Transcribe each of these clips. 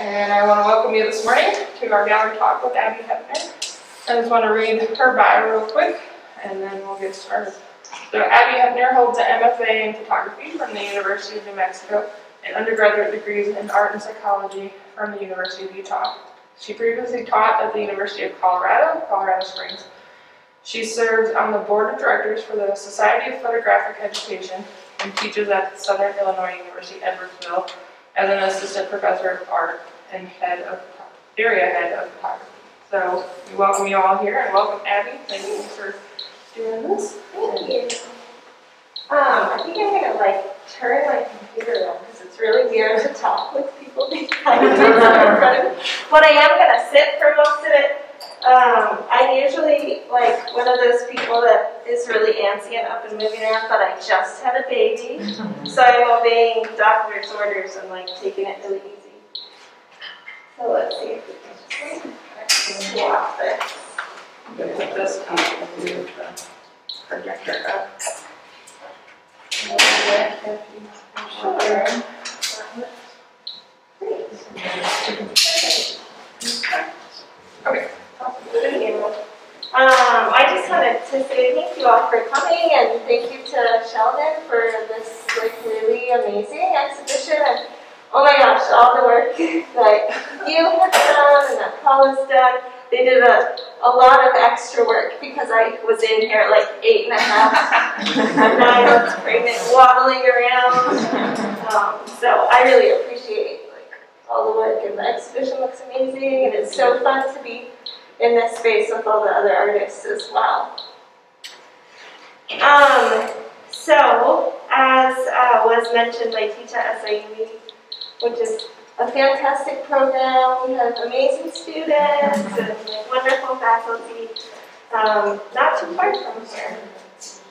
and I want to welcome you this morning to our gallery talk with Abbey Hepner. I just want to read her bio real quick, and then we'll get started. So Abbey Hepner holds an MFA in photography from the University of New Mexico and undergraduate degrees in art and psychology from the University of Utah. She previously taught at the University of Colorado, Colorado Springs. She serves on the board of directors for the Society of Photographic Education and teaches at Southern Illinois University, Edwardsville, as an assistant professor of art and head of area head of photography. So we welcome you all here and welcome Abbey. Thank you for doing this. Thank you. Um, I think I'm gonna like turn my computer on because it's really weird to talk with people behind me in front of me. But I am gonna sit for most of it. Um, I'm usually like one of those people that is really antsy and up and moving around, but I just had a baby, so I'm obeying doctor's orders and like taking it really easy. So let's see if we can swap this. Put this on the projector up. Sure. Okay. Um, I just wanted to say thank you all for coming and thank you to Sheldon for this like really amazing exhibition and oh my gosh, all the work that you have done and that Paul has done. They did a, a lot of extra work because I was in here at like eight and a half. I'm nine months pregnant, waddling around. Um, so I really appreciate like all the work and the exhibition looks amazing and it's so fun to be in this space with all the other artists as well. Um, so, as uh, was mentioned by Teacher SIU, which is a fantastic program, we have amazing students and wonderful faculty, um, not too far from here.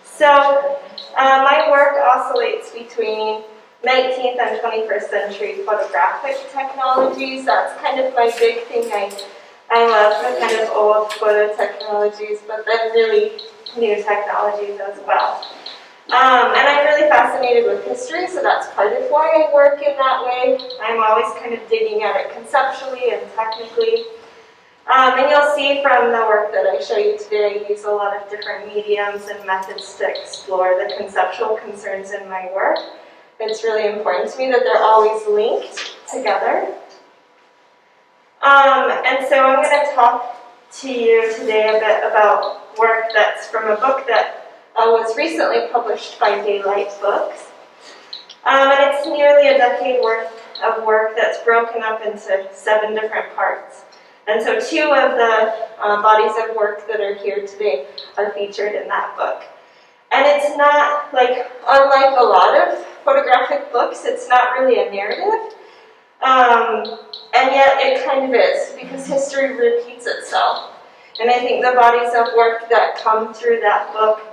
So, uh, my work oscillates between 19th and 21st century photographic technologies. That's kind of my big thing. I I love the kind of old photo technologies, but then really new technologies as well. Um, and I'm really fascinated with history, so that's part of why I work in that way. I'm always kind of digging at it conceptually and technically. Um, and you'll see from the work that I show you today, I use a lot of different mediums and methods to explore the conceptual concerns in my work. It's really important to me that they're always linked together. Um, and so I'm going to talk to you today a bit about work that's from a book that uh, was recently published by Daylight Books. Um, and it's nearly a decade worth of work that's broken up into seven different parts. And so two of the uh, bodies of work that are here today are featured in that book. And it's not like, unlike a lot of photographic books, it's not really a narrative. Um, and yet it kind of is, because history repeats itself. And I think the bodies of work that come through that book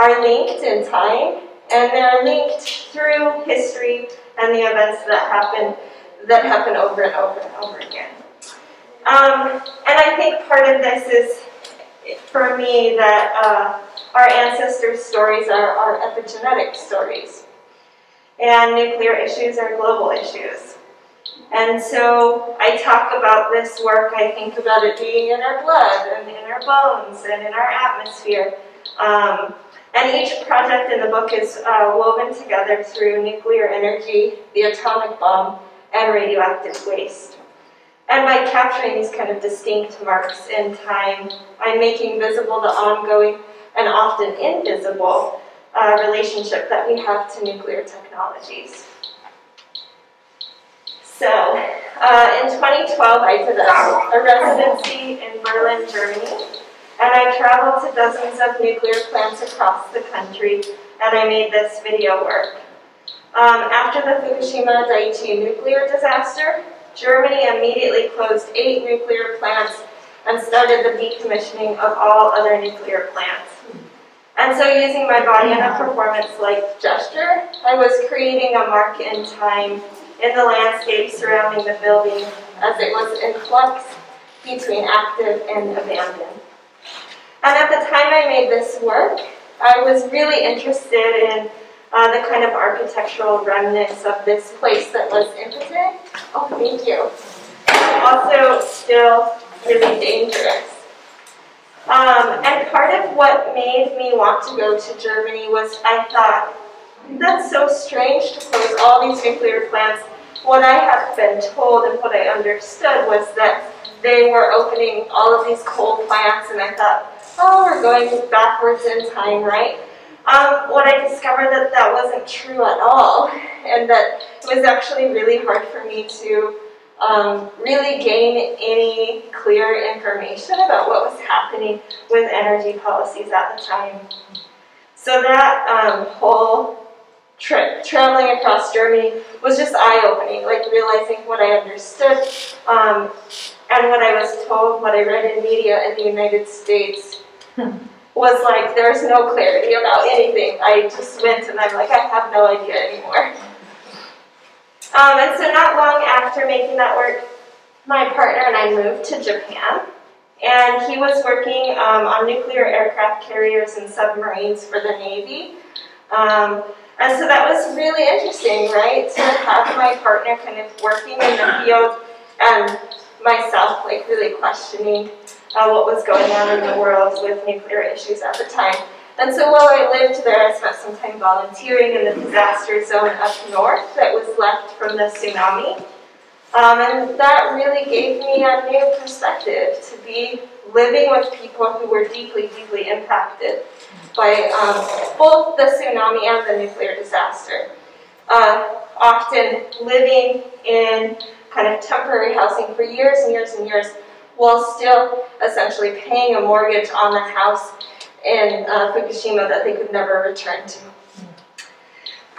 are linked in time, and they're linked through history and the events that happen that happen over and over and over again. Um, and I think part of this is, for me, that uh, our ancestors' stories are epigenetic stories. And nuclear issues are global issues. And so I talk about this work, I think about it being in our blood and in our bones and in our atmosphere. Um, and each project in the book is uh, woven together through nuclear energy, the atomic bomb, and radioactive waste. And by capturing these kind of distinct marks in time, I'm making visible the ongoing and often invisible uh, relationship that we have to nuclear technologies. So, uh, in 2012, I did a, a, residency in Berlin, Germany, and I traveled to dozens of nuclear plants across the country, and I made this video work. Um, after the Fukushima Daiichi nuclear disaster, Germany immediately closed eight nuclear plants and started the decommissioning of all other nuclear plants. And so using my body in a performance-like gesture, I was creating a mark in time in the landscape surrounding the building as it was in flux between active and abandoned. And at the time I made this work, I was really interested in uh, the kind of architectural remnants of this place that was impotent. Oh, thank you. also still really dangerous. Um, and part of what made me want to go to Germany was I thought, that's so strange to close all these nuclear plants. What I had been told and what I understood was that they were opening all of these coal plants, and I thought, oh, we're going backwards in time, right? Um, what I discovered that that wasn't true at all, and that it was actually really hard for me to um, really gain any clear information about what was happening with energy policies at the time. So that um, whole trip, traveling across Germany, was just eye-opening, like realizing what I understood um, and what I was told, what I read in media in the United States was like, there's no clarity about anything. I just went and I'm like, I have no idea anymore. Um, and so not long after making that work, my partner and I moved to Japan. And he was working um, on nuclear aircraft carriers and submarines for the Navy. Um, and so that was really interesting, right? To have my partner kind of working in the field and myself like really questioning uh, what was going on in the world with nuclear issues at the time. And so while I lived there, I spent some time volunteering in the disaster zone up north that was left from the tsunami. Um, and that really gave me a new perspective to be living with people who were deeply, deeply impacted by um, both the tsunami and the nuclear disaster. Uh, often living in kind of temporary housing for years and years and years while still essentially paying a mortgage on the house in uh, Fukushima that they could never return to.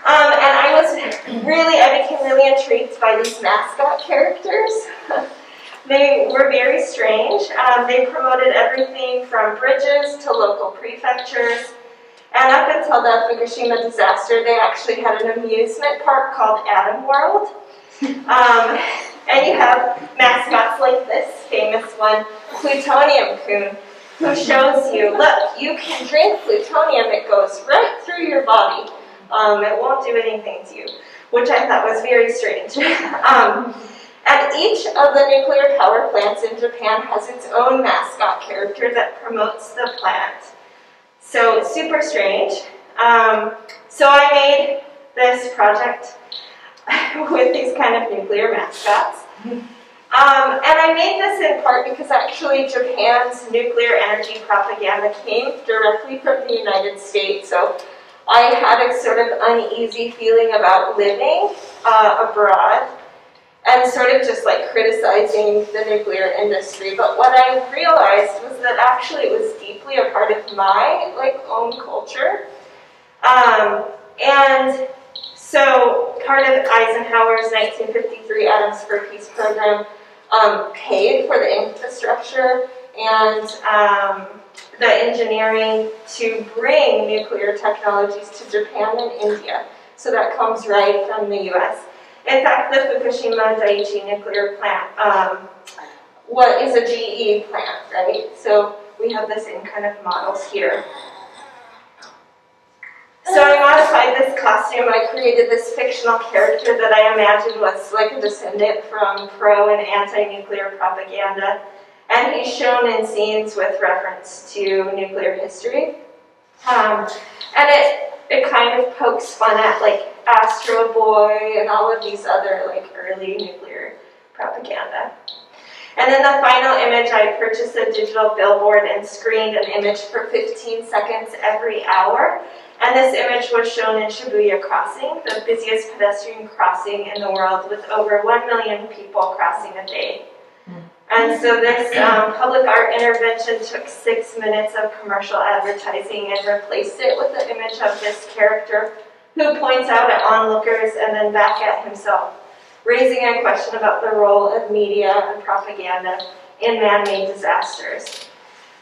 Um, and I was really, I became really intrigued by these mascot characters. they were very strange. Um, they promoted everything from bridges to local prefectures. And up until the Fukushima disaster, they actually had an amusement park called Atom World. Um, and you have mascots like this famous one, Plutonium Kun, who shows you, look, you can drink plutonium, it goes right through your body. Um, it won't do anything to you, which I thought was very strange. um, and each of the nuclear power plants in Japan has its own mascot character that promotes the plant. So super strange. Um, so I made this project with these kind of nuclear mascots. Um, and I made this in part because actually Japan's nuclear energy propaganda came directly from the United States. So I had a sort of uneasy feeling about living uh, abroad and sort of just like criticizing the nuclear industry. But what I realized was that actually it was deeply a part of my like own culture. Um, and so part of Eisenhower's 1953 Atoms for Peace program um, paid for the infrastructure and um, the engineering to bring nuclear technologies to Japan and India. So that comes right from the US. In fact, the Fukushima Daiichi nuclear plant um, what is a GE plant, right? So we have the same kind of models here. So I modified this costume. I created this fictional character that I imagined was like a descendant from pro and anti-nuclear propaganda. And he's shown in scenes with reference to nuclear history. Um, and it, it kind of pokes fun at like Astro Boy and all of these other like early nuclear propaganda. And then the final image, I purchased a digital billboard and screened an image for 15 seconds every hour. And this image was shown in Shibuya Crossing, the busiest pedestrian crossing in the world with over 1 million people crossing a day. And so this um, public art intervention took six minutes of commercial advertising and replaced it with the image of this character who points out at onlookers and then back at himself, raising a question about the role of media and propaganda in man-made disasters.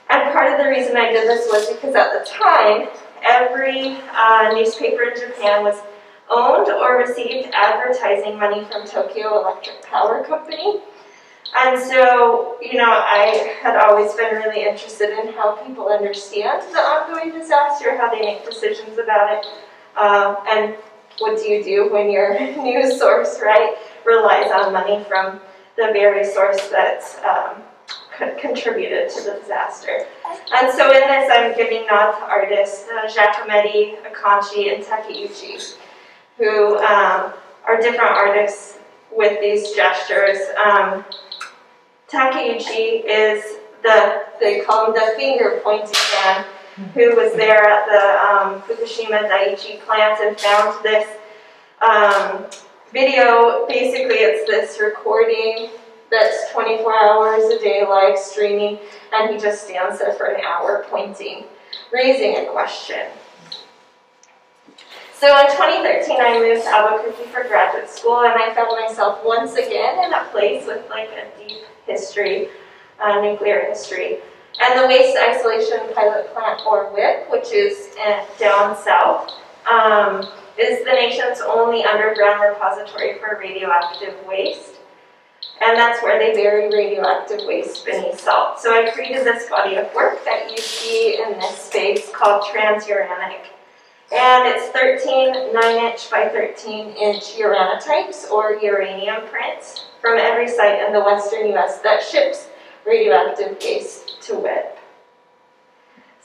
And part of the reason I did this was because at the time, every uh, newspaper in Japan was owned or received advertising money from Tokyo Electric Power Company. And so, you know, I had always been really interested in how people understand the ongoing disaster, how they make decisions about it, uh, and what do you do when your news source, right, relies on money from the very source that um, contributed to the disaster. And so in this, I'm giving nod to artists uh, Giacometti, Acconci, and Takeuchi, who um, are different artists with these gestures. Um, Takeuchi is the, they call him the finger pointing man, who was there at the um, Fukushima Daiichi plant and found this um, video. Basically, it's this recording that's 24 hours a day live streaming, and he just stands there for an hour pointing, raising a question. So in 2013, I moved to Albuquerque for graduate school, and I found myself once again in a place with like a deep history, uh, nuclear history. And the Waste Isolation Pilot Plant, or WIPP, which is uh, down south, um, is the nation's only underground repository for radioactive waste. And that's where they bury radioactive waste beneath salt. So I created this body of work that you see in this space called transuranic. And it's 13 9-inch by 13-inch uranotypes, or uranium prints, from every site in the western U.S. that ships radioactive waste to WIPP.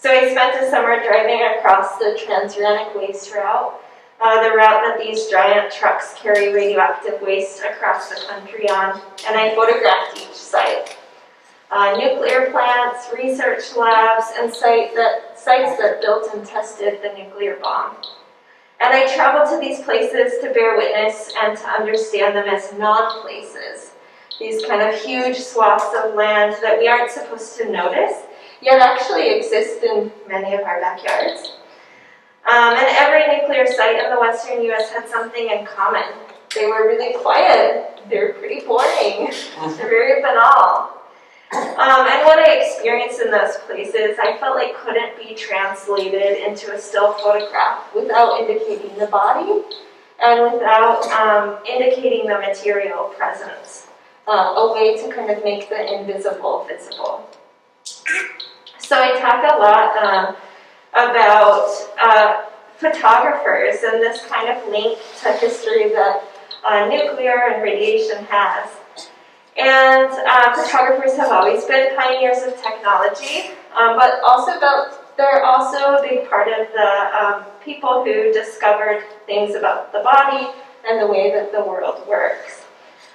So I spent a summer driving across the transuranic waste route, uh, the route that these giant trucks carry radioactive waste across the country on, and I photographed each site. Uh, nuclear plants, research labs, and site that, sites that built and tested the nuclear bomb. And I traveled to these places to bear witness and to understand them as non-places. These kind of huge swaths of land that we aren't supposed to notice, yet actually exist in many of our backyards. Um, and every nuclear site in the western US had something in common. They were really quiet, they were pretty boring, they're very banal. Um, and what I experienced in those places, I felt like couldn't be translated into a still photograph without indicating the body and without um, indicating the material presence, uh, a way to kind of make the invisible visible. So I talk a lot um, about uh, photographers and this kind of link to history that uh, nuclear and radiation has. And uh, photographers have always been pioneers of technology, um, but also about, they're also a big part of the um, people who discovered things about the body and the way that the world works.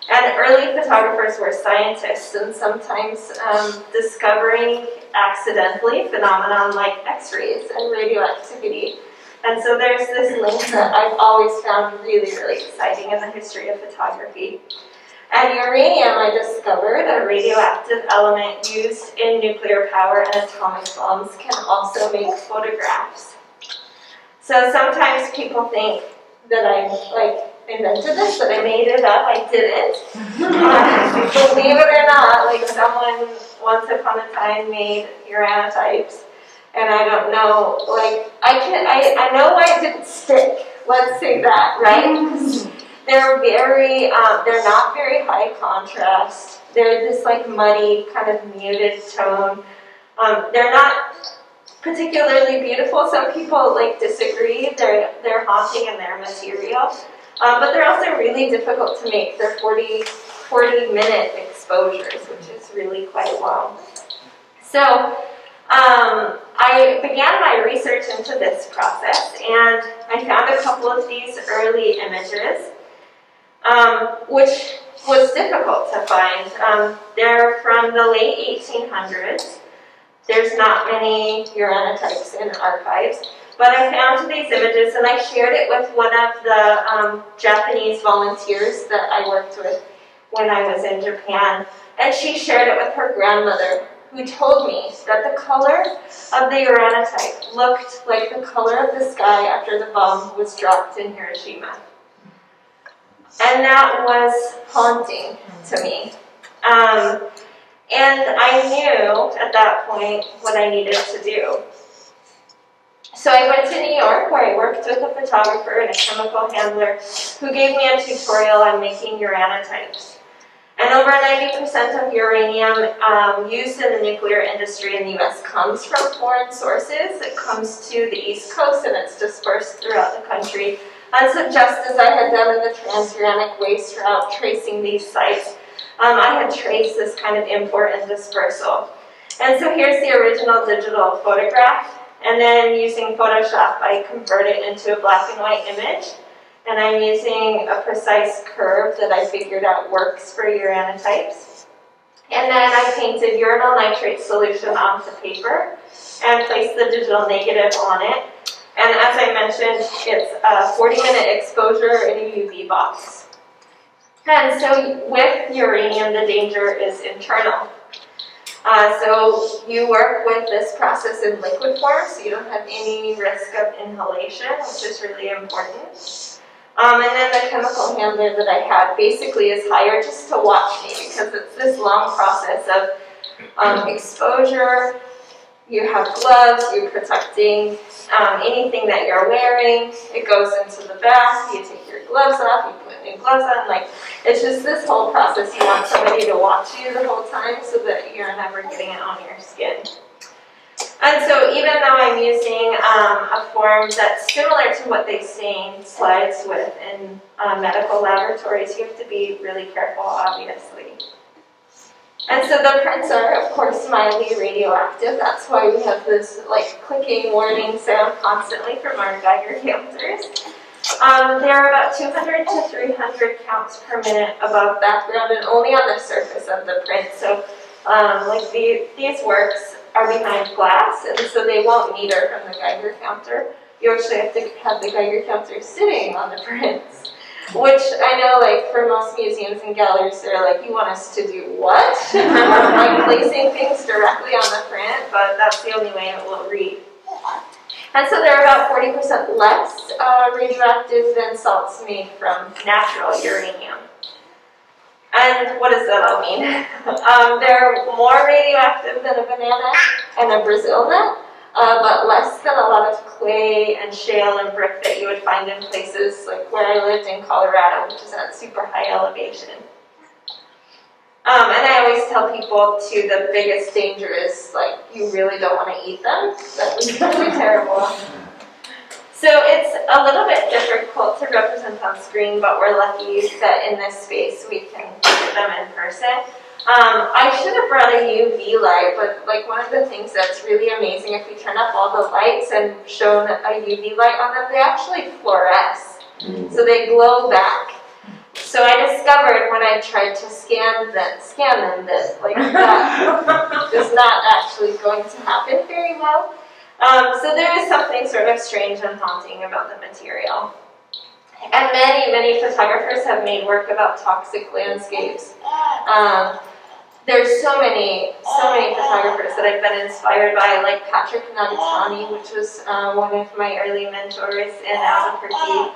And early photographers were scientists and sometimes um, discovering accidentally phenomenon like X-rays and radioactivity. And so there's this link that I've always found really, really exciting in the history of photography. And uranium, I discovered, a radioactive element used in nuclear power and atomic bombs, can also make photographs. So sometimes people think that I'm like invented this, that I made it up. I didn't. um, believe it or not, like someone once upon a time made uranotypes, and I don't know. Like I can, I I know why it didn't stick. Let's say that, right? They're very, um, they're not very high contrast. They're this like muddy, kind of muted tone. Um, they're not particularly beautiful. Some people like disagree. They're they're haunting in their material, um, but they're also really difficult to make. They're 40, 40 minute exposures, which is really quite long. So. Um, I began my research into this process and I found a couple of these early images um, which was difficult to find. Um, they're from the late 1800s. There's not many uranotypes in archives, but I found these images and I shared it with one of the um, Japanese volunteers that I worked with when I was in Japan. And she shared it with her grandmother, who told me that the color of the uranotype looked like the color of the sky after the bomb was dropped in Hiroshima. And that was haunting to me. Um, and I knew at that point what I needed to do. So I went to New York where I worked with a photographer and a chemical handler who gave me a tutorial on making uranotypes. And over 90% of uranium um, used in the nuclear industry in the US comes from foreign sources. It comes to the East Coast and it's dispersed throughout the country and so just as I had done in the transuranic waste route, tracing these sites, um, I had traced this kind of import and dispersal. And so here's the original digital photograph. And then using Photoshop, I convert it into a black and white image. And I'm using a precise curve that I figured out works for uranotypes. And then I painted uranyl nitrate solution onto paper and placed the digital negative on it. And as I mentioned, it's a 40 minute exposure in a UV box. And so with uranium, the danger is internal. Uh, so you work with this process in liquid form, so you don't have any risk of inhalation, which is really important. Um, and then the chemical handler that I had basically is hired just to watch me because it's this long process of um, exposure. You have gloves, you're protecting um, anything that you're wearing. It goes into the bath, you take your gloves off, new gloves on. Like, it's just this whole process. You want somebody to watch you the whole time so that you're never getting it on your skin. And so even though I'm using um, a form that's similar to what they stain slides with in uh, medical laboratories, you have to be really careful, obviously. And so the prints are, of course, mildly radioactive. That's why we have this like clicking warning sound constantly from our Geiger counters. Um, they're about 200 to 300 counts per minute above background and only on the surface of the print. So um, like the, these works are behind glass, and so they won't meter from the Geiger counter. You actually have to have the Geiger counter sitting on the prints. Which I know, like, for most museums and galleries, they're like, you want us to do what? like, placing things directly on the print, but that's the only way it will read. And so they're about 40% less uh, radioactive than salts made from natural uranium. And what does that all mean? um, they're more radioactive than a banana and a Brazil nut, uh, but less than a lot of clay and shale and brick that you would find in places like where I lived in Colorado, which is at super high elevation. Um, and I always tell people too, the biggest danger is like you really don't want to eat them. That would be terrible. So it's a little bit difficult to represent on screen, but we're lucky that in this space we can at them in person. Um, I should have brought a UV light, but like one of the things that's really amazing, if we turn up all the lights and shone a UV light on them, they actually fluoresce. Mm. So they glow back. So I discovered when I tried to scan them, scan them that like that is not actually going to happen very well. Um, so there is something sort of strange and haunting about the material. And many, many photographers have made work about toxic landscapes. Um, there's so many, so many photographers that I've been inspired by, like Patrick Nagatani, which was uh, one of my early mentors in Albuquerque,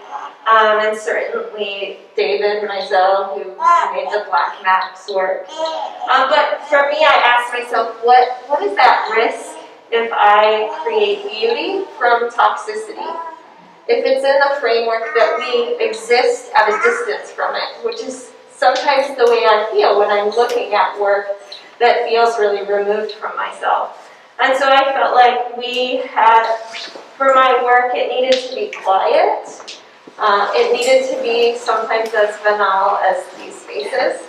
um, and certainly David Maisel, who made the black maps work. Um, but for me, I asked myself, what, what is that risk if I create beauty from toxicity. If it's in the framework that we exist at a distance from it, which is sometimes the way I feel when I'm looking at work that feels really removed from myself. And so I felt like we had, for my work, it needed to be quiet. Uh, it needed to be sometimes as banal as these spaces,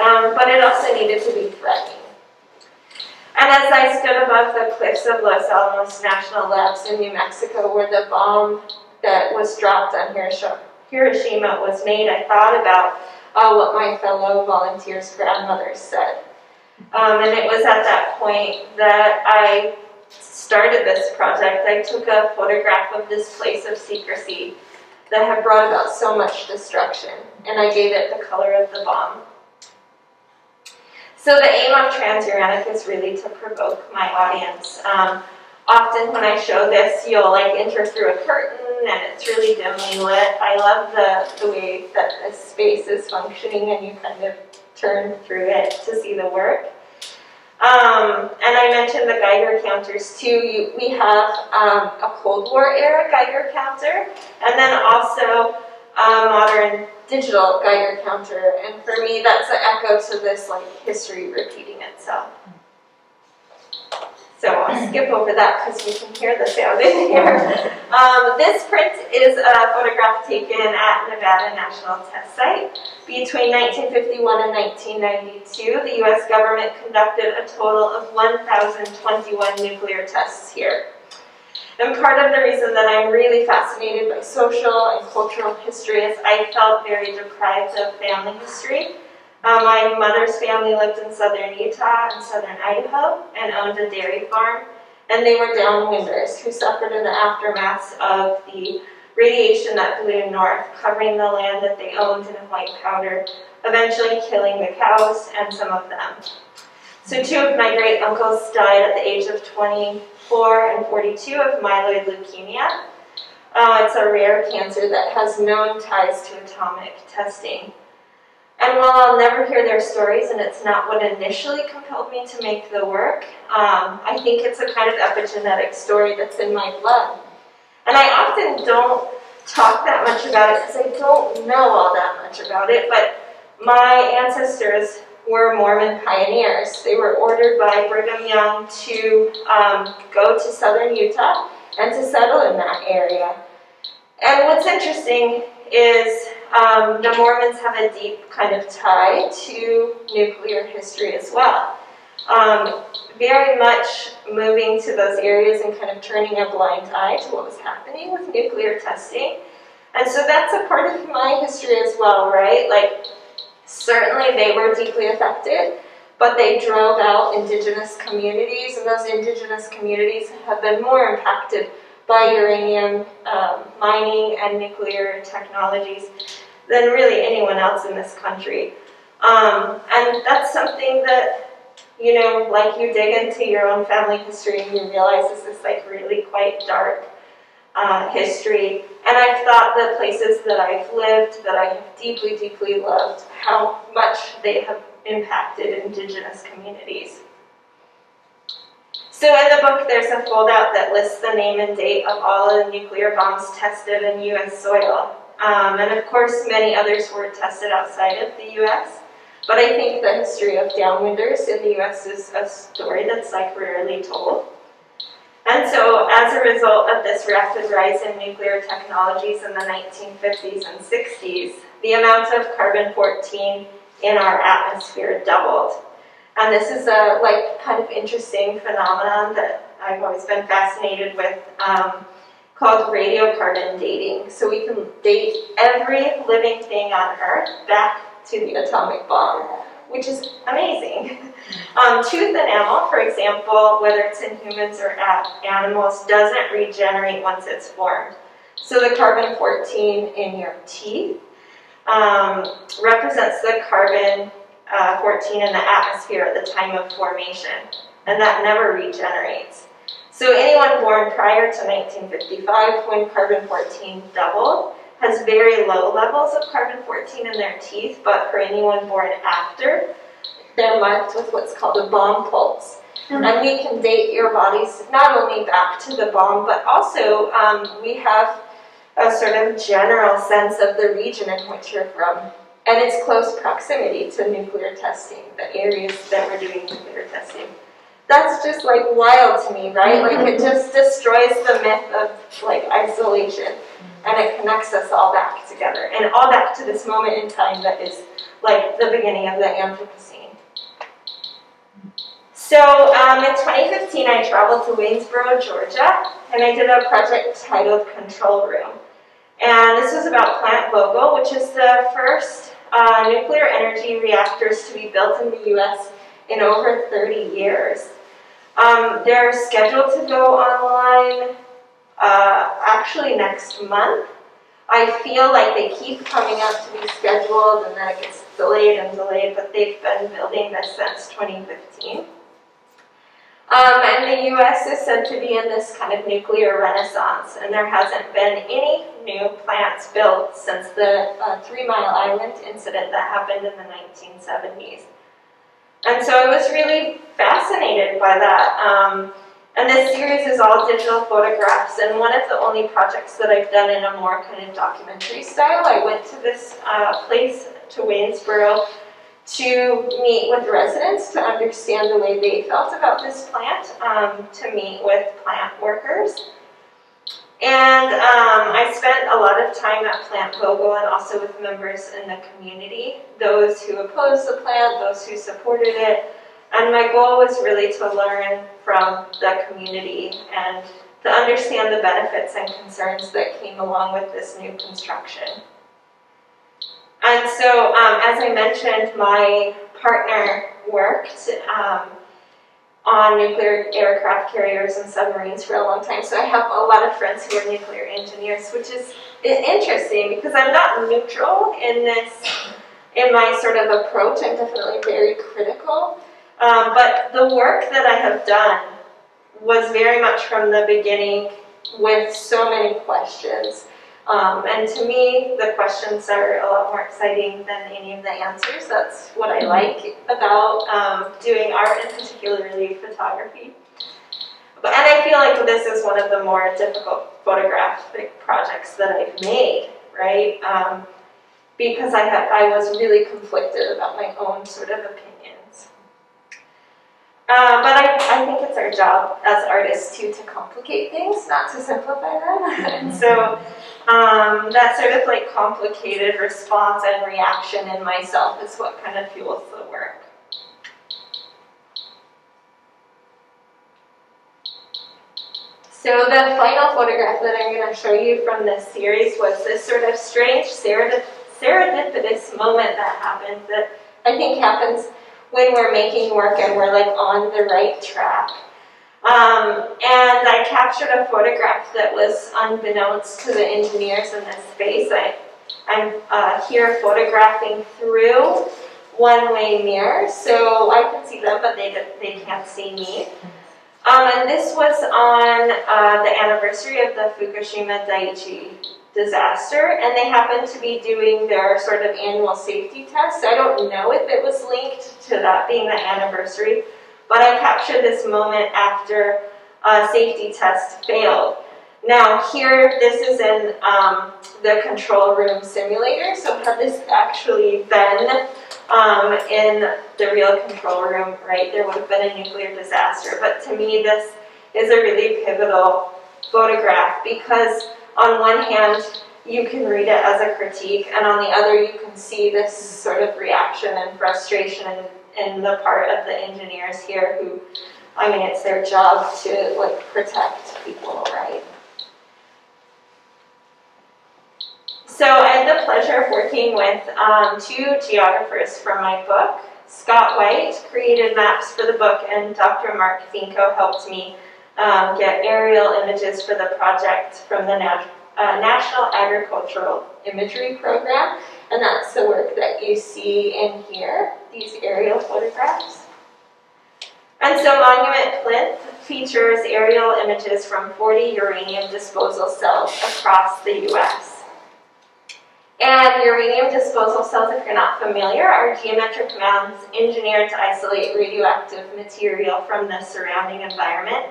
um, but it also needed to be threatening. And as I stood above the cliffs of Los Alamos National Labs in New Mexico, where the bomb that was dropped on Hiroshima was made, I thought about uh, what my fellow volunteers' grandmothers said. Um, and it was at that point that I started this project. I took a photograph of this place of secrecy that had brought about so much destruction, and I gave it the color of the bomb. So the aim of Transuranic is really to provoke my audience. Um, often when I show this, you'll like enter through a curtain and it's really dimly lit. I love the, the way that this space is functioning and you kind of turn through it to see the work. Um, and I mentioned the Geiger counters too. You, we have um, a Cold War era Geiger counter and then also a modern digital Geiger counter, and for me, that's an echo to this like history repeating itself. So I'll skip over that because you can hear the sound in here. Um, this print is a photograph taken at Nevada National Test Site. Between 1951 and 1992, the US government conducted a total of 1,021 nuclear tests here. And part of the reason that I'm really fascinated by social and cultural history is I felt very deprived of family history. Uh, my mother's family lived in southern Utah and southern Idaho and owned a dairy farm. And they were downwinders who suffered in the aftermath of the radiation that blew north, covering the land that they owned in white powder, eventually killing the cows and some of them. So two of my great uncles died at the age of 24 and 42 of myeloid leukemia. Uh, it's a rare cancer that has known ties to atomic testing. And while I'll never hear their stories, and it's not what initially compelled me to make the work, um, I think it's a kind of epigenetic story that's in my blood. And I often don't talk that much about it because I don't know all that much about it, but my ancestors were Mormon pioneers. They were ordered by Brigham Young to um, go to southern Utah and to settle in that area. And what's interesting is um, the Mormons have a deep kind of tie to nuclear history as well. Um, very much moving to those areas and kind of turning a blind eye to what was happening with nuclear testing. And so that's a part of my history as well, right? Like, certainly they were deeply affected, but they drove out indigenous communities, and those indigenous communities have been more impacted by uranium um, mining and nuclear technologies than really anyone else in this country. Um, and that's something that, you know, like you dig into your own family history and you realize this is like really quite dark uh, history. And I've thought the places that I've lived, that I have deeply, deeply loved, how much they have impacted indigenous communities. So in the book, there's a foldout that lists the name and date of all of the nuclear bombs tested in U.S. soil. Um, and of course, many others were tested outside of the U.S. But I think the history of downwinders in the U.S. is a story that's like rarely told. And so as a result of this rapid rise in nuclear technologies in the 1950s and 60s, the amount of carbon-14 in our atmosphere doubled. And this is a like kind of interesting phenomenon that I've always been fascinated with um, called radiocarbon dating. So we can date every living thing on Earth back to the atomic bomb, which is amazing. Um, tooth enamel, for example, whether it's in humans or animals, doesn't regenerate once it's formed. So the carbon-14 in your teeth um, represents the carbon uh, 14 in the atmosphere at the time of formation, and that never regenerates. So anyone born prior to 1955, when carbon-14 doubled, has very low levels of carbon-14 in their teeth, but for anyone born after, they're marked with what's called a bomb pulse. Mm-hmm. And we can date your bodies not only back to the bomb, but also um, we have a sort of general sense of the region in which you're from and its close proximity to nuclear testing, the areas that we're doing nuclear testing. That's just like wild to me, right? Like it just destroys the myth of like isolation and it connects us all back together and all back to this moment in time that is like the beginning of the Anthropocene. So um, in 2015, I traveled to Waynesboro, Georgia, and I did a project titled Control Room. And this was about Plant Vogtle, which is the first uh, nuclear energy reactors to be built in the U.S. in over 30 years. Um, they're scheduled to go online uh, actually next month. I feel like they keep coming up to be scheduled and then it gets delayed and delayed, but they've been building this since 2015. Um, and the US is said to be in this kind of nuclear renaissance, and there hasn't been any new plants built since the uh, Three Mile Island incident that happened in the 1970s. And so I was really fascinated by that. Um, and this series is all digital photographs, and one of the only projects that I've done in a more kind of documentary style. I went to this uh, place, to Waynesboro, to meet with residents to understand the way they felt about this plant, um, to meet with plant workers. And um, I spent a lot of time at Plant Vogtle and also with members in the community, those who opposed the plant, those who supported it. And my goal was really to learn from the community and to understand the benefits and concerns that came along with this new construction. And so, um, as I mentioned, my partner worked um, on nuclear aircraft carriers and submarines for a long time. So I have a lot of friends who are nuclear engineers, which is interesting because I'm not neutral in this, in my sort of approach. I'm definitely very critical. Um, but the work that I have done was very much from the beginning with so many questions. Um, and to me, the questions are a lot more exciting than any of the answers. That's what I like about um, doing art and particularly photography. But, and I feel like this is one of the more difficult photographic projects that I've made, right? Um, because I, had, I was really conflicted about my own sort of opinion uh, but I, I think it's our job as artists too to complicate things, not to simplify them. so um, that sort of like complicated response and reaction in myself is what kind of fuels the work. So the final photograph that I'm going to show you from this series was this sort of strange serendipitous moment that happened that I think happens when we're making work and we're like on the right track. Um, and I captured a photograph that was unbeknownst to the engineers in this space. I, I'm uh, here photographing through one-way mirror, so I can see them, but they, they can't see me. Um, and this was on uh, the anniversary of the Fukushima Daiichi disaster, and they happened to be doing their sort of annual safety test. I don't know if it was linked to that being the anniversary, but I captured this moment after a safety test failed. Now here, this is in um, the control room simulator, so had this actually been um, in the real control room, right, there would have been a nuclear disaster. But to me, this is a really pivotal photograph because on one hand, you can read it as a critique, and on the other, you can see this sort of reaction and frustration in, the part of the engineers here who, I mean, it's their job to like protect people, right? So I had the pleasure of working with um, two geographers from my book. Scott White created maps for the book, and Dr. Mark Finko helped me um, get aerial images for the project from the uh, National Agricultural Imagery Program, and that's the work that you see in here, these aerial photographs. And so Monument Plinth features aerial images from 40 uranium disposal cells across the U.S. And uranium disposal cells, if you're not familiar, are geometric mounds engineered to isolate radioactive material from the surrounding environment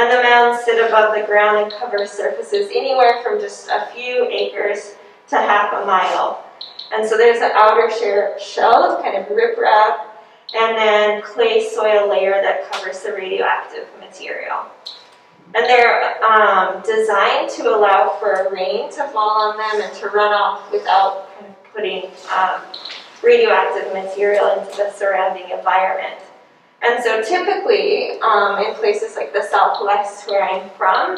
and the mounds sit above the ground and cover surfaces anywhere from just a few acres to half a mile. And so there's an outer shell, of kind of riprap, and then clay soil layer that covers the radioactive material. And they're um, designed to allow for rain to fall on them and to run off without kind of putting um, radioactive material into the surrounding environment. And so typically, um, in places like the southwest where I'm from,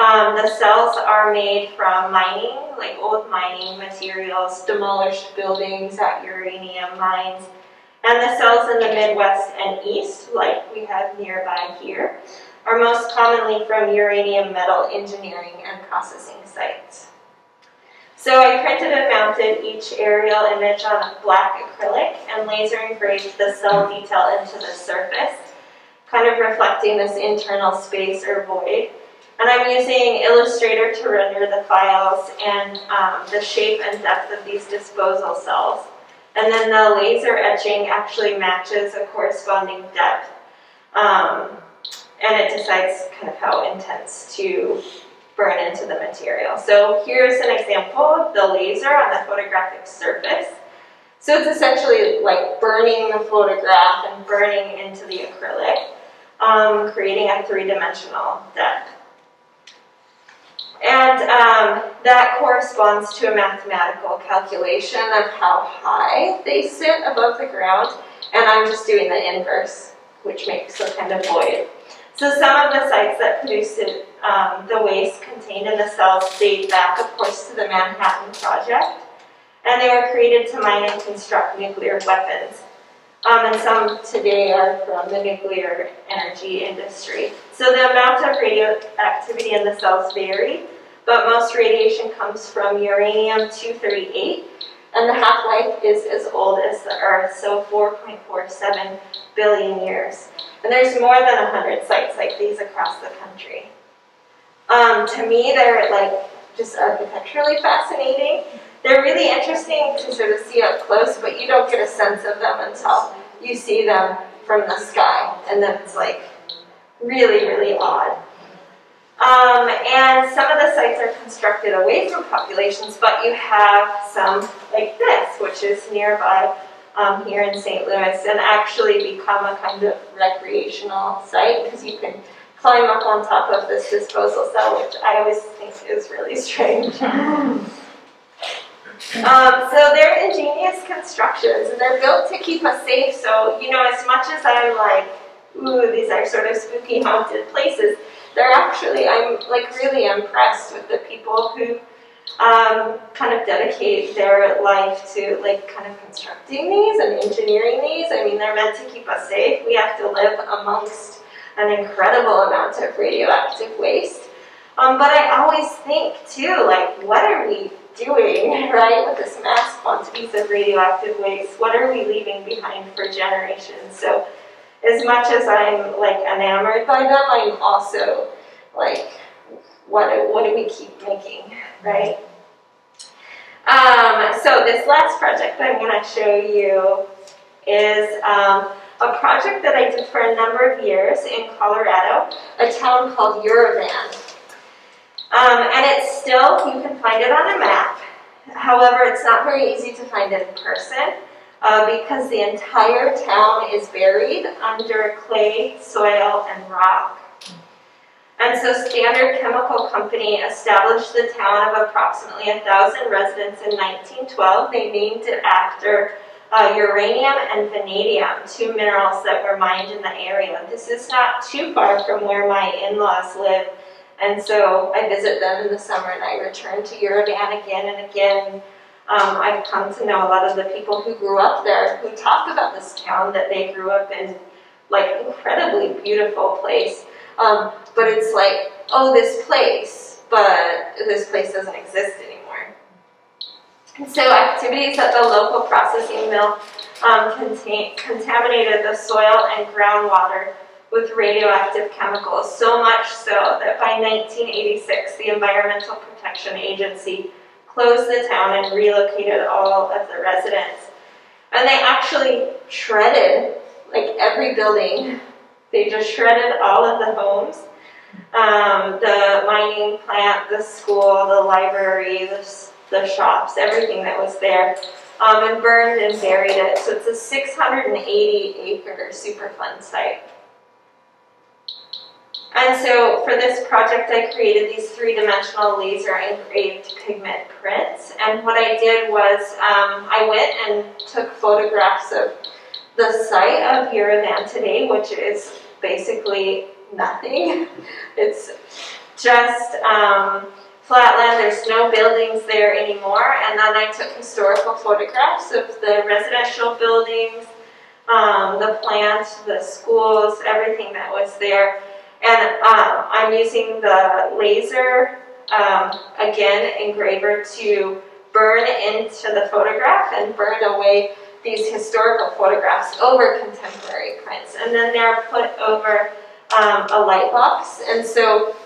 um, the cells are made from mining, like old mining materials, demolished buildings at uranium mines, and the cells in the Midwest and East, like we have nearby here, are most commonly from uranium metal engineering and processing sites. So I printed and mounted each aerial image on black acrylic and laser engraved the cell detail into the surface, kind of reflecting this internal space or void. And I'm using Illustrator to render the files and um, the shape and depth of these disposal cells. And then the laser etching actually matches a corresponding depth. Um, and it decides kind of how intense to burn into the material. So here's an example of the laser on the photographic surface. So it's essentially like burning the photograph and burning into the acrylic, um, creating a three-dimensional depth. And um, that corresponds to a mathematical calculation of how high they sit above the ground. And I'm just doing the inverse, which makes a kind of void. So some of the sites that produced um, the waste contained in the cells date back, of course, to the Manhattan Project. And they were created to mine and construct nuclear weapons. Um, and some today are from the nuclear energy industry. So the amount of radioactivity in the cells vary, but most radiation comes from uranium-238, and the half-life is as old as the Earth, so 4.47 billion years. And there's more than 100 sites like these across the country. Um, to me, they're like just architecturally fascinating. They're really interesting to sort of see up close, but you don't get a sense of them until you see them from the sky. And then it's like really, really odd. Um, and some of the sites are constructed away from populations, but you have some like this, which is nearby um, here in St. Louis, and actually become a kind of recreational site because you can climb up on top of this disposal cell, which I always think is really strange. Um, so they're ingenious constructions, and they're built to keep us safe. So, you know, as much as I'm like, ooh, these are sort of spooky haunted places, they're actually, I'm like really impressed with the people who um, kind of dedicate their life to like kind of constructing these and engineering these. I mean, they're meant to keep us safe. We have to live amongst an incredible amount of radioactive waste. Um, but I always think too, like, what are we doing, right, with this mass quantities of radioactive waste? What are we leaving behind for generations? So as much as I'm like enamored by them, I'm also like, what, what do we keep making, right? Um, so this last project I'm going to show you is um, a project that I did for a number of years in Colorado, a town called Uravan. Um, and it's still, you can find it on a map. However, it's not very easy to find in person uh, because the entire town is buried under clay, soil, and rock. And so Standard Chemical Company established the town of approximately 1,000 residents in 1912. They named it after uh, uranium and vanadium, two minerals that were mined in the area. This is not too far from where my in-laws live. And so I visit them in the summer and I return to Uravan again and again. Um, I've come to know a lot of the people who grew up there who talk about this town that they grew up in, like incredibly beautiful place. Um, but it's like, oh, this place, but this place doesn't exist so activities at the local processing mill um, contain, contaminated the soil and groundwater with radioactive chemicals, so much so that by 1986, the Environmental Protection Agency closed the town and relocated all of the residents. And they actually shredded like every building. They just shredded all of the homes. Um, the mining plant, the school, the library, the, the shops, everything that was there, um, and burned and buried it. So it's a 680 acre Superfund site. And so for this project, I created these three-dimensional laser engraved pigment prints. And what I did was um, I went and took photographs of the site of Uravan today, which is basically nothing. It's just um, flatland. There's no buildings there anymore. And then I took historical photographs of the residential buildings, um, the plants, the schools, everything that was there. And um, I'm using the laser, um, again, engraver to burn into the photograph and burn away these historical photographs over contemporary prints. And then they're put over um, a light box. And so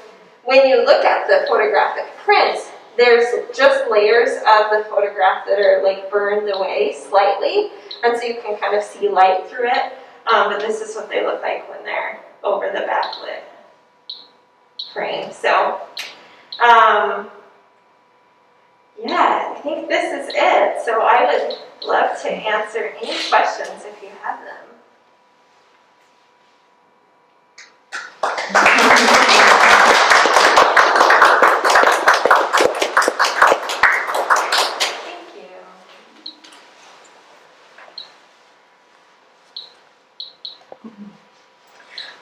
when you look at the photographic prints, there's just layers of the photograph that are like burned away slightly. And so you can kind of see light through it. Um, but this is what they look like when they're over the backlit frame. So, um, yeah, I think this is it. So I would love to answer any questions if you have them.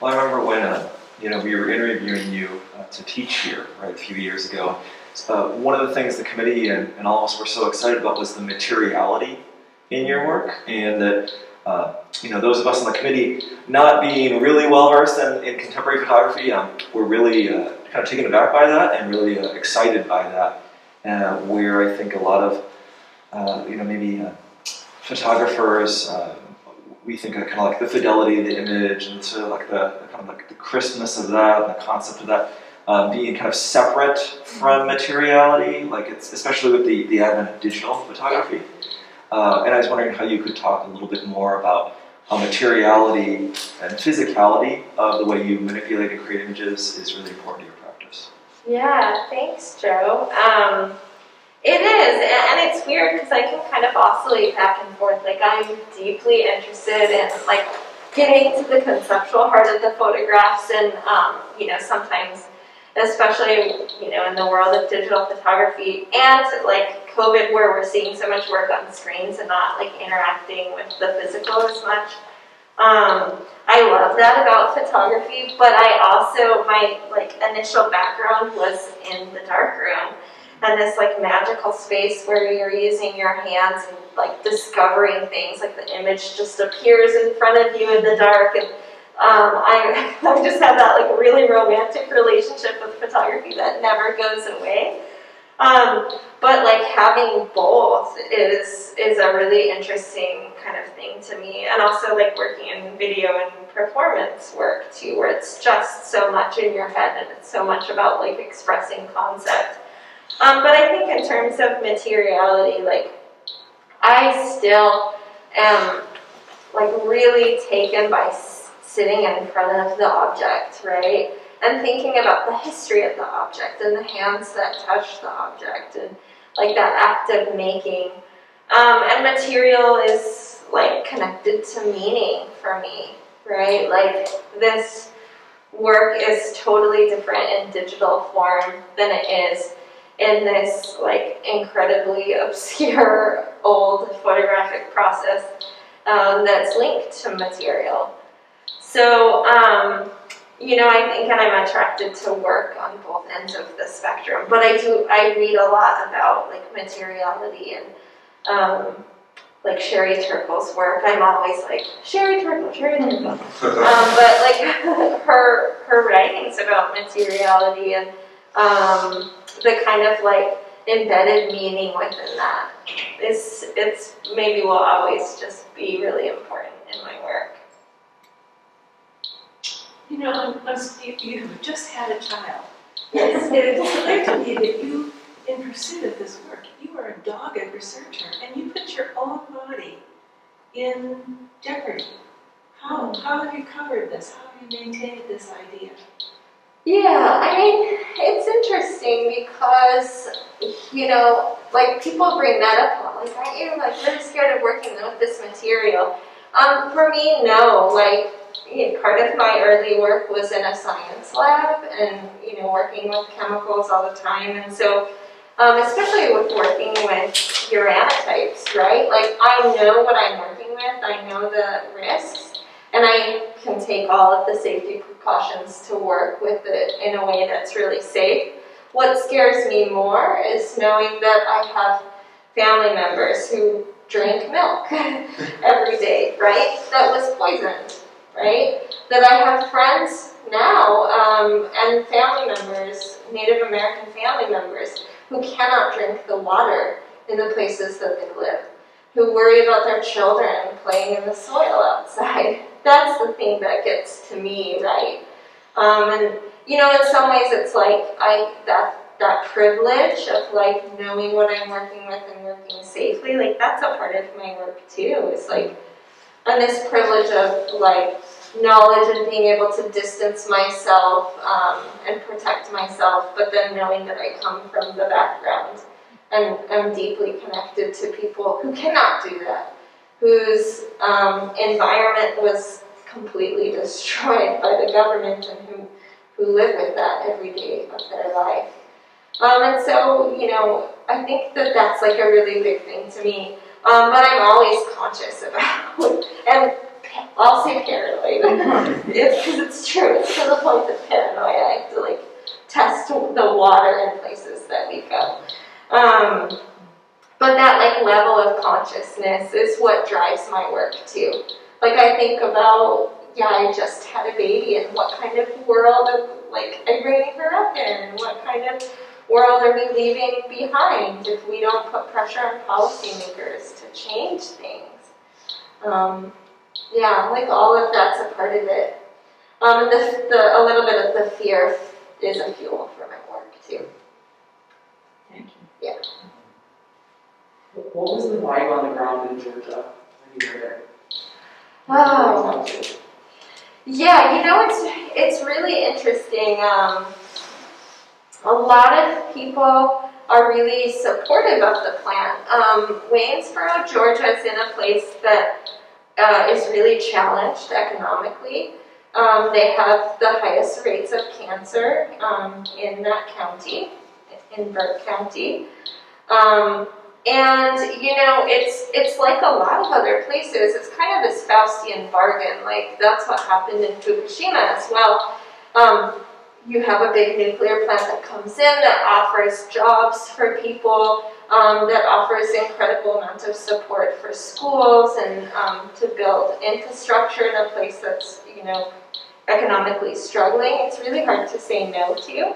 Well, I remember when uh, you know we were interviewing you uh, to teach here, right, a few years ago. Uh, one of the things the committee and, and all of us were so excited about was the materiality in your work, and that uh, you know those of us on the committee, not being really well versed in, in contemporary photography, um, were really uh, kind of taken aback by that and really uh, excited by that. Where I think a lot of you know maybe photographers we think of kind of like the fidelity of the image and sort of like the, kind of like the crispness of that and the concept of that um, being kind of separate from materiality, like it's especially with the, the advent of digital photography. Uh, and I was wondering how you could talk a little bit more about how materiality and physicality of the way you manipulate and create images is really important to your practice. Yeah, thanks, Joe. Um, it is, and it's weird because I can kind of oscillate back and forth. Like I'm deeply interested in like getting to the conceptual heart of the photographs, and um, you know sometimes, especially you know in the world of digital photography and like COVID, where we're seeing so much work on screens and not like interacting with the physical as much. Um, I love that about photography, but I also my like initial background was in the darkroom and this like magical space where you're using your hands and like discovering things like the image just appears in front of you in the dark and um, I, I just have that like really romantic relationship with photography that never goes away. Um, but like having both is is a really interesting kind of thing to me and also like working in video and performance work too where it's just so much in your head and it's so much about like expressing concept um, but I think in terms of materiality, like I still am like really taken by sitting in front of the object, right? And thinking about the history of the object and the hands that touch the object and like that act of making. Um, and material is like connected to meaning for me, right? Like this work is totally different in digital form than it is in this like incredibly obscure old photographic process um, that's linked to material. So, um, you know, I think and I'm attracted to work on both ends of the spectrum, but I do, I read a lot about like materiality and um, like Sherry Turkle's work. I'm always like, Sherry Turkle, Sherry Turkle. um, but like her, her writings about materiality and um, the kind of like embedded meaning within that is it's maybe will always just be really important in my work. You know, I'm, I'm, you, just had a child. Yes. And it's clear to me that you, in pursuit of this work, you are a dogged researcher and you put your own body in jeopardy. How, how have you covered this? How have you maintained this idea? Yeah, I mean, it's interesting because, you know, like people bring that up, a lot. like, aren't you like really scared of working with this material? Um, for me, no. Like, you know, part of my early work was in a science lab and, you know, working with chemicals all the time. And so, um, especially with working with uranotypes, right? Like, I know what I'm working with, I know the risks, and I can take all of the safety precautions to work with it in a way that's really safe. What scares me more is knowing that I have family members who drink milk every day, right? That was poisoned, right? That I have friends now um, and family members, Native American family members, who cannot drink the water in the places that they live, who worry about their children playing in the soil outside. That's the thing that gets to me, right? Um, and you know, in some ways, it's like I that that privilege of like knowing what I'm working with and working safely. Like that's a part of my work too. It's like and this privilege of like knowledge and being able to distance myself um, and protect myself, but then knowing that I come from the background and am deeply connected to people who cannot do that, whose um, environment was completely destroyed by the government and who, who live with that every day of their life. Um, and so, you know, I think that that's like a really big thing to me. Um, but I'm always conscious about, and I'll say paranoid. it's because it's true. It's to the point of paranoia. I have to like test the water in places that we go. Um, but that like level of consciousness is what drives my work too. Like I think about, yeah, I just had a baby, and what kind of world of like I'm bringing her up in, and what kind of world are we leaving behind if we don't put pressure on policymakers to change things? Um, yeah, like all of that's a part of it. Um, and the, the, a little bit of the fear is a fuel for my work too. Thank you. Yeah. What was the vibe on the ground in Georgia when you were there? Oh. Yeah, you know, it's it's really interesting. Um, a lot of people are really supportive of the plan. Um, Waynesboro, Georgia is in a place that uh, is really challenged economically. Um, they have the highest rates of cancer um, in that county, in Burke County. And you know, it's it's like a lot of other places. It's kind of this Faustian bargain. Like that's what happened in Fukushima as well. Um, you have a big nuclear plant that comes in that offers jobs for people, um, that offers incredible amounts of support for schools and um, to build infrastructure in a place that's you know economically struggling. It's really hard to say no to.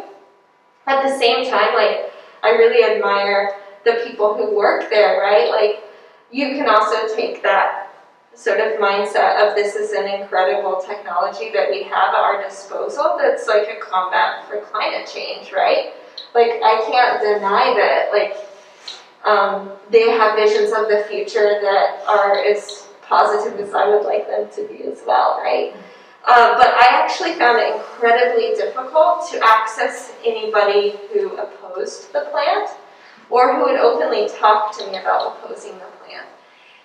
At the same time, like I really admire the people who work there, right? Like you can also take that sort of mindset of this is an incredible technology that we have at our disposal that's like a combat for climate change, right? Like I can't deny that like um, they have visions of the future that are as positive as I would like them to be as well, right? Uh, but I actually found it incredibly difficult to access anybody who opposed the plant or who would openly talk to me about opposing the plant.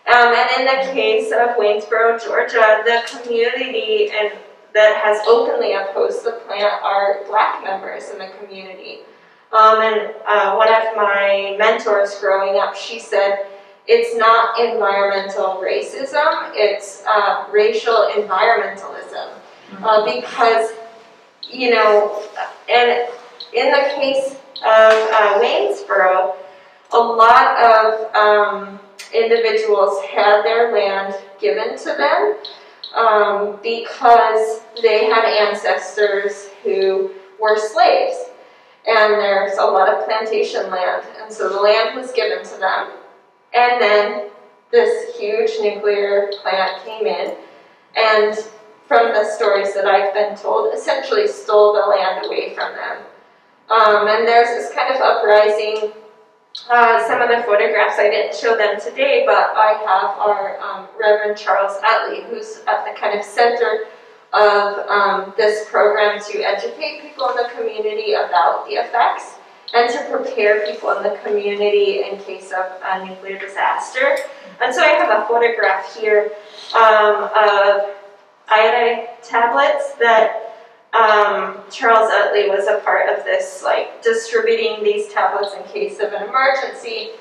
Um, and in the case of Waynesboro, Georgia, the community and that has openly opposed the plant are black members in the community. Um, and uh, one of my mentors growing up, she said, it's not environmental racism, it's uh, racial environmentalism. Uh, because, you know, and in the case uh, Waynesboro, a lot of um, individuals had their land given to them um, because they had ancestors who were slaves. And there's a lot of plantation land, and so the land was given to them. And then this huge nuclear plant came in, and from the stories that I've been told, essentially stole the land away from them. Um, and there's this kind of uprising uh, some of the photographs, I didn't show them today, but I have our um, Reverend Charles Utley, who's at the kind of center of um, this program to educate people in the community about the effects and to prepare people in the community in case of a nuclear disaster. And so I have a photograph here um, of iodine tablets that um, Charles Utley was a part of this, like distributing these tablets in case of an emergency.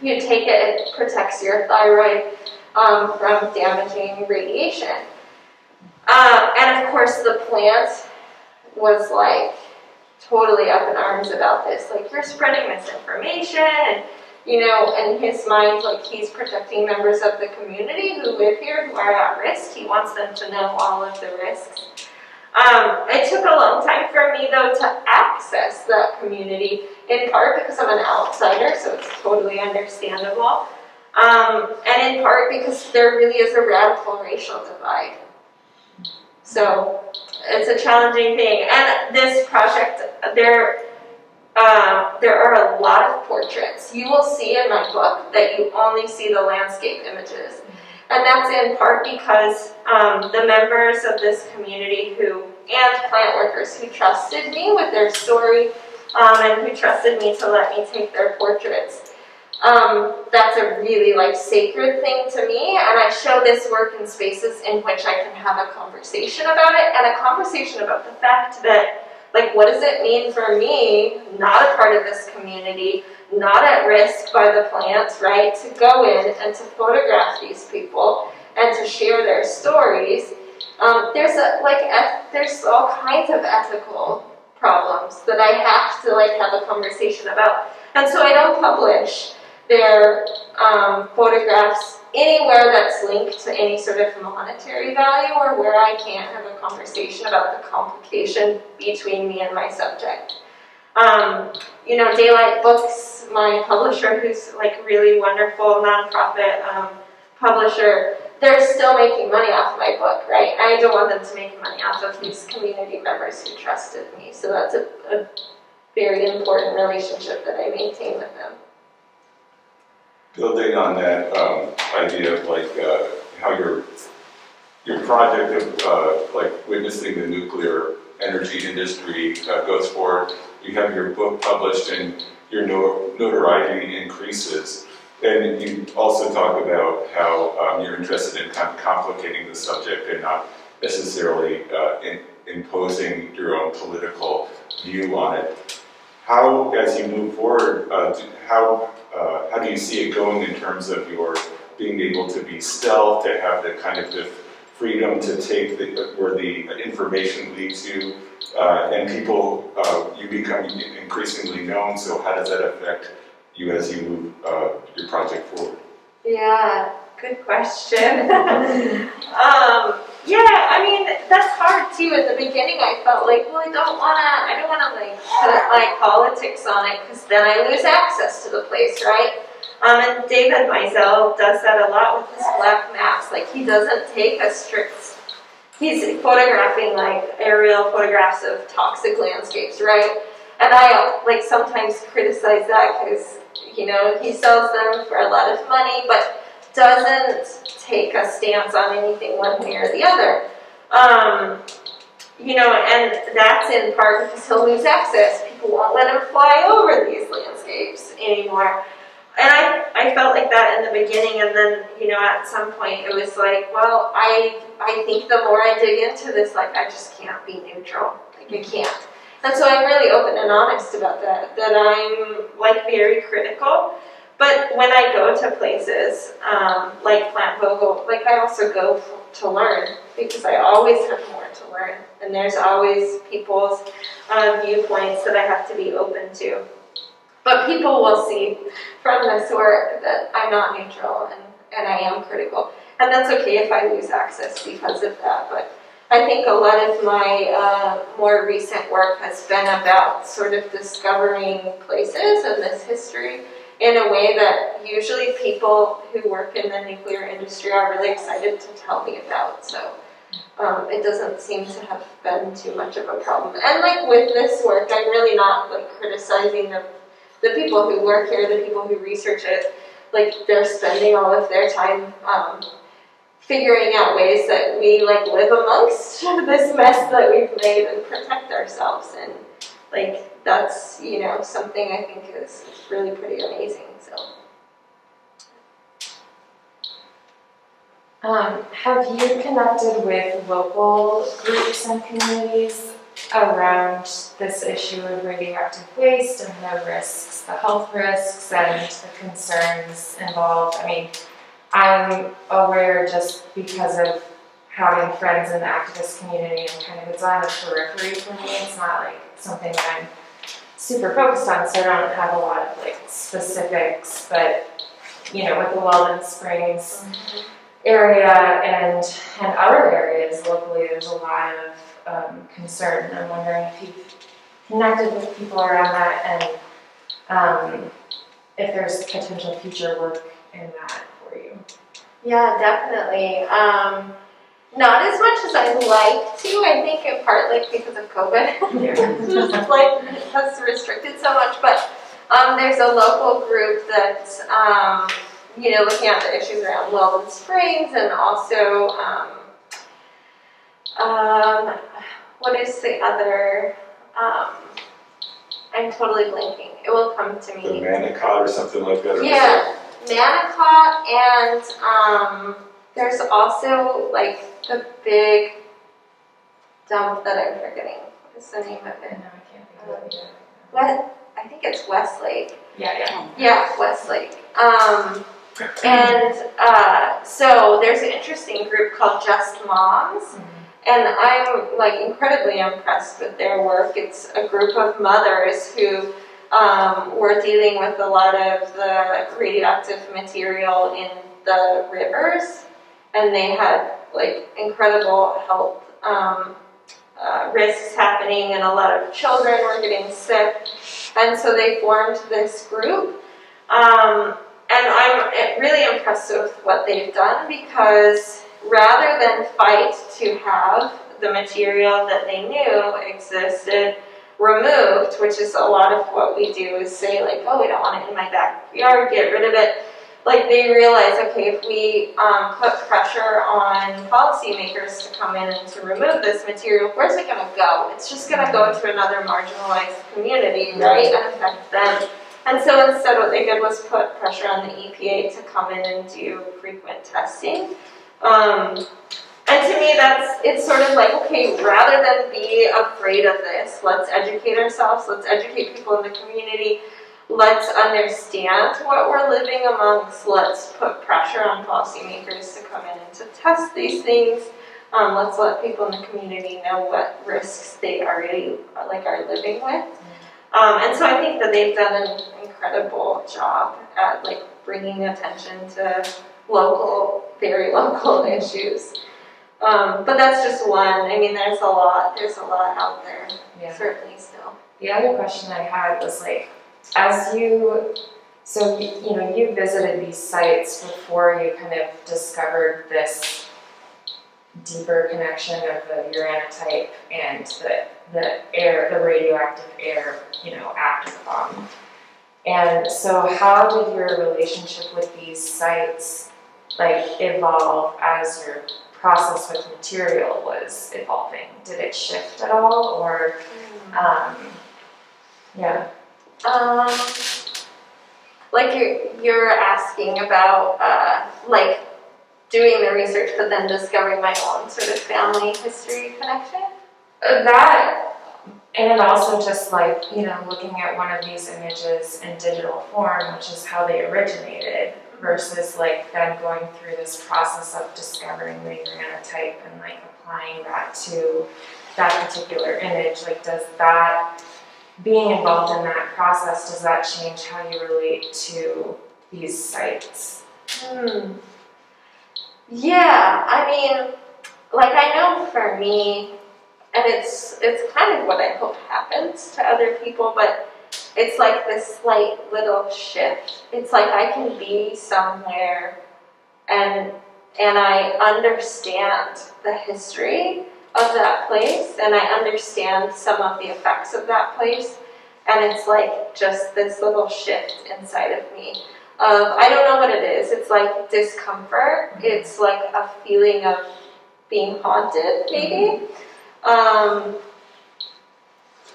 You take it, it protects your thyroid um, from damaging radiation. Uh, and of course, the plant was like totally up in arms about this. Like, you're spreading misinformation, and you know, in his mind, like he's protecting members of the community who live here who are at risk. He wants them to know all of the risks. Um, it took a long time for me, though, to access that community, in part because I'm an outsider, so it's totally understandable, um, and in part because there really is a radical racial divide. So it's a challenging thing. And this project, there, uh, there are a lot of portraits. You will see in my book that you only see the landscape images. And that's in part because um, the members of this community who, and plant workers who trusted me with their story, um, and who trusted me to let me take their portraits. Um, that's a really like sacred thing to me, and I show this work in spaces in which I can have a conversation about it, and a conversation about the fact that like what does it mean for me, not a part of this community, not at risk by the plants, right, to go in and to photograph these people and to share their stories. Um, there's a, like there's all kinds of ethical problems that I have to like have a conversation about, and so I don't publish their um, photographs anywhere that's linked to any sort of monetary value or where I can't have a conversation about the complication between me and my subject. Um, you know, Daylight Books, my publisher, who's like really wonderful nonprofit um, publisher, they're still making money off my book, right? I don't want them to make money off of these community members who trusted me. So that's a, a very important relationship that I maintain with them. Building on that um, idea of like uh, how your your project of uh, like witnessing the nuclear energy industry uh, goes forward, you have your book published and your notoriety increases. And you also talk about how um, you're interested in kind of complicating the subject and not necessarily uh, in, imposing your own political view on it. How, as you move forward, uh, do, how uh, how do you see it going in terms of your being able to be stealth, to have the kind of the freedom to take the, where the information leads you, uh, and people, uh, you become increasingly known, so how does that affect you as you move uh, your project forward? Yeah, good question. um, yeah, I mean that's hard too. At the beginning, I felt like, well, I don't wanna, I don't wanna like put my politics on it because then I lose access to the place, right? Um, and David Maisel does that a lot with his black maps. Like he doesn't take a strict. He's photographing like aerial photographs of toxic landscapes, right? And I like sometimes criticize that because you know he sells them for a lot of money, but doesn't take a stance on anything one way or the other. Um, you know, and that's in part because he'll lose access. People won't let him fly over these landscapes anymore. And I, I felt like that in the beginning, and then, you know, at some point it was like, well, I, I think the more I dig into this, like, I just can't be neutral. Like, I can't. And so I'm really open and honest about that, that I'm, like, very critical. But when I go to places um, like Plant Vogtle, like I also go to learn because I always have more to learn, and there's always people's uh, viewpoints that I have to be open to. But people will see from this work that I'm not neutral and, and I am critical, and that's okay if I lose access because of that. But I think a lot of my uh, more recent work has been about sort of discovering places and this history in a way that usually people who work in the nuclear industry are really excited to tell me about. So um, it doesn't seem to have been too much of a problem. And like with this work, I'm really not like criticizing the the people who work here, the people who research it. Like they're spending all of their time um, figuring out ways that we like live amongst this mess that we've made and protect ourselves and like that's you know something I think is, really pretty amazing. So Um, have you connected with local groups and communities around this issue of radioactive waste and the risks, the health risks and the concerns involved? I mean, I'm aware just because of having friends in the activist community and kind of it's on the periphery for me. It's not like something that I'm super focused on, so I don't have a lot of like specifics, but you know, with the Weldon Springs area and and other areas locally, there's a lot of um, concern. I'm wondering if you've connected with people around that and um, if there's potential future work in that for you. yeah, definitely. Um, not as much as I'd like to. I think in part like because of COVID. Yeah. like has restricted so much, but um, there's a local group that's um, you know looking at the issues around Weldon Springs and also um, um, what is the other um, I'm totally blanking. It will come to The me. Manacot or something like that? Yeah, Manacot and um, there's also like the big dump that I'm forgetting. What is the name of it? No, I can't think of it either. What? I think it's Westlake. Yeah, yeah. Yeah, Westlake. Um, and uh, so there's an interesting group called Just Moms, and I'm like incredibly impressed with their work. It's a group of mothers who um, were dealing with a lot of the radioactive material in the rivers, and they had like incredible health um, uh, risks happening, and a lot of children were getting sick, and so they formed this group. Um, and I'm eh, really impressed with what they've done because rather than fight to have the material that they knew existed removed, which is a lot of what we do is say like, oh, we don't want it in my backyard, get rid of it. Like they realize, okay, if we um, put pressure on policymakers to come in and to remove this material, where's it going to go? It's just going to go to another marginalized community, right, and affect them. And so instead, what they did was put pressure on the EPA to come in and do frequent testing. Um, and to me, that's it's sort of like okay, rather than be afraid of this, let's educate ourselves. Let's educate people in the community. Let's understand what we're living amongst. Let's put pressure on policymakers to come in and to test these things. Um, let's let people in the community know what risks they already like are living with. Um, and so I think that they've done an incredible job at like bringing attention to local, very local issues. Um, but that's just one. I mean, there's a lot. There's a lot out there. Yeah. Certainly, still. The other question I had was like, as you, so you, you know, you visited these sites before you kind of discovered this deeper connection of the uranotype and the, the air, the radioactive air, you know, after the bomb. And so how did your relationship with these sites like evolve as your process with material was evolving? Did it shift at all or um, yeah. Um, like you're, you're asking about, uh, like doing the research, but then discovering my own sort of family history connection. Uh, That, and also just like, you know, looking at one of these images in digital form, which is how they originated, versus like then going through this process of discovering the uranotype and like applying that to that particular image. Like, does that, being involved in that process, does that change how you relate to these sites? Hmm. Yeah, I mean, like I know for me, and it's it's kind of what I hope happens to other people, but it's like this slight little shift. It's like I can be somewhere and and I understand the history of that place and I understand some of the effects of that place and it's like just this little shift inside of me of I don't know what it is. It's like discomfort. It's like a feeling of being haunted, maybe. Um,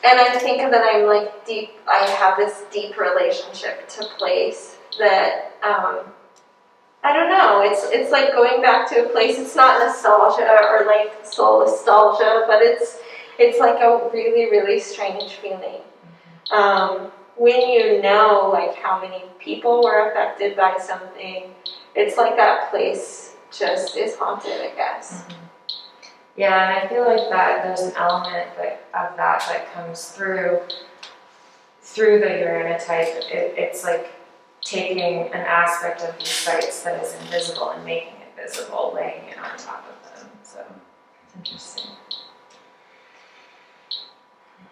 and I think that I'm like deep. I have this deep relationship to place that um, I don't know. It's it's like going back to a place. It's not nostalgia or like soul nostalgia, but it's it's like a really really strange feeling. Um, when you know like how many people were affected by something, it's like that place just is haunted, I guess. Yeah, and I feel like that there's an element of that that comes through through the uranotype. It, it's like taking an aspect of these sites that is invisible and making it visible, laying it on top of them. So it's interesting.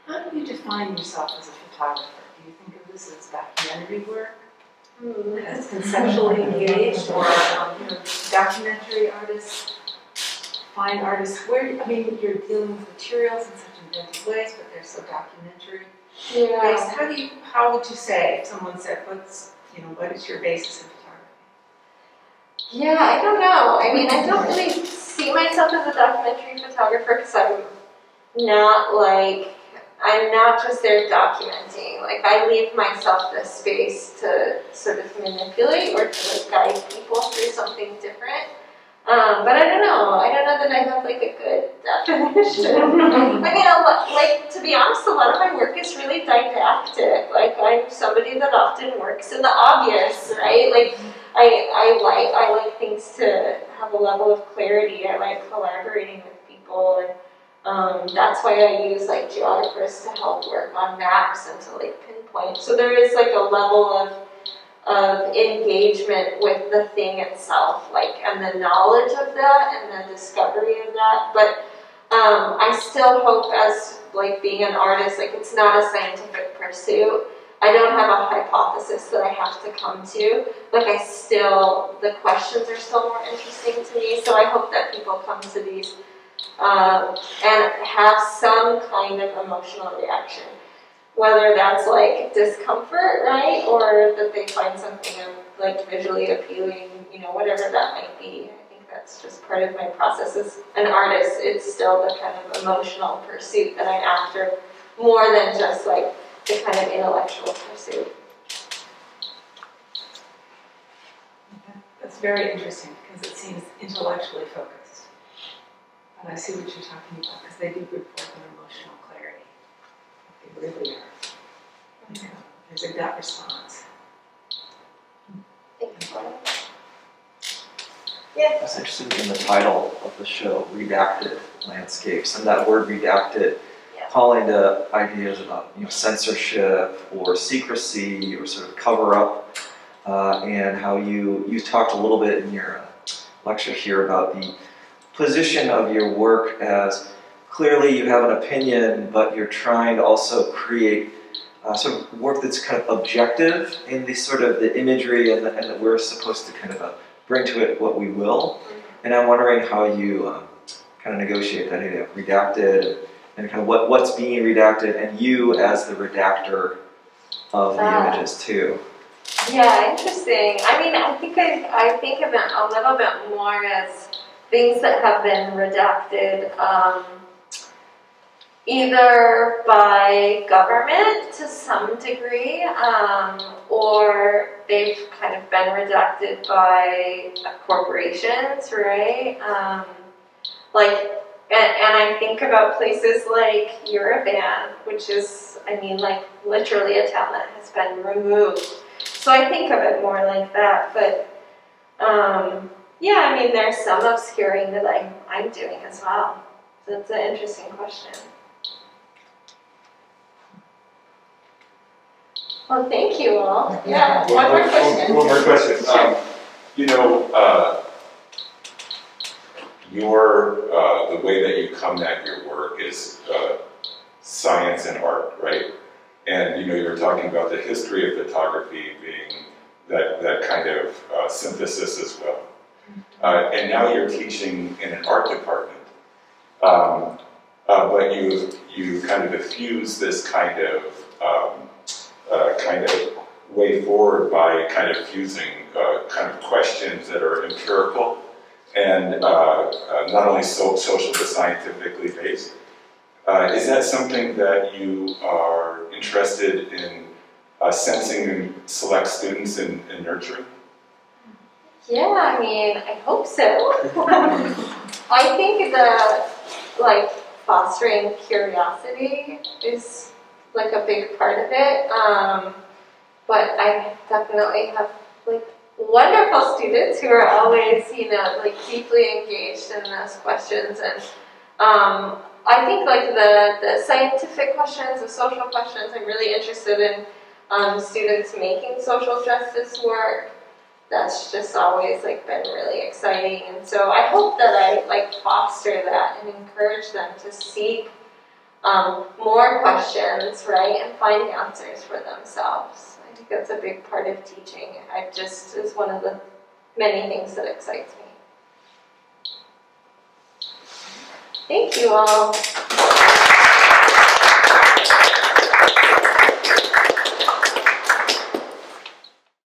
How do you define yourself as a photographer? Do you think of this as documentary work, Hmm. as conceptually engaged, or um, you know, documentary artists, fine artists? Where I mean, you're dealing with materials in such inventive ways, but they're so documentary Yeah. based. How do you? How would you say if someone said, "What's you know, what is your basis in photography?" Yeah, I don't know. I mean, I don't really see myself as a documentary photographer because I'm not like I'm not just there documenting. Like I leave myself the space to sort of manipulate or to like guide people through something different. Um, but I don't know. I don't know that I have like a good definition. I mean, a lot, like to be honest, a lot of my work is really didactic. Like I'm somebody that often works in the obvious, right? Like I, I like I like things to have a level of clarity. I like collaborating with people, and um, that's why I use like geographers to help work on maps and to like pinpoint. So there is like a level of of engagement with the thing itself, like and the knowledge of that and the discovery of that. But um, I still hope, as like being an artist, like it's not a scientific pursuit. I don't have a hypothesis that I have to come to. Like I still, the questions are still more interesting to me. So I hope that people come to these um, and have some kind of emotional reaction whether that's like discomfort, right, or that they find something like visually appealing, you know, whatever that might be. I think that's just part of my process as an artist. It's still the kind of emotional pursuit that I'm after, more than just like the kind of intellectual pursuit. That's very interesting because it seems intellectually focused. But I see what you're talking about because they do forth an emotional. They really are. Yeah, There's a gut response. Yeah. I was interested in the title of the show, Redacted Landscapes, and that word redacted Yeah. calling to ideas about you know censorship or secrecy or sort of cover up, uh, and how you you talked a little bit in your uh, lecture here about the position of your work as clearly you have an opinion, but you're trying to also create uh, sort of work that's kind of objective in the sort of the imagery and, the, and that we're supposed to kind of uh, bring to it what we will. And I'm wondering how you um, kind of negotiate that idea of redacted and kind of what, what's being redacted and you as the redactor of the Ah. images too. Yeah, interesting. I mean, I think I, I think of it a little bit more as things that have been redacted um, either by government to some degree, um, or they've kind of been redacted by corporations, right? Um, like, and, and I think about places like Uravan, which is, I mean, like literally a town that has been removed. So I think of it more like that, but um, yeah, I mean, there's some obscuring that I'm, I'm doing as well. So it's an interesting question. Well, thank you all. Yeah, one more question. One more question. Um, you know, uh, your, uh, the way that you come at your work is, uh, science and art, right? And, you know, you were talking about the history of photography being that, that kind of uh, synthesis as well. Uh, and now you're teaching in an art department. Um, uh, but you, you kind of diffuse this kind of, um, uh, kind of way forward by kind of fusing uh, kind of questions that are empirical and uh, uh, not only so, social but scientifically based. Is that something that you are interested in sensing in select students and, and nurturing? Yeah, I mean, I hope so. I think the like fostering curiosity is like a big part of it. Um, but I definitely have like wonderful students who are always, you know, like deeply engaged in those questions. And um, I think like the, the scientific questions, the social questions, I'm really interested in um, students making social justice work. That's just always like been really exciting. And so I hope that I like foster that and encourage them to seek um, more questions, right, and find answers for themselves. I think that's a big part of teaching. I just is one of the many things that excites me. Thank you all.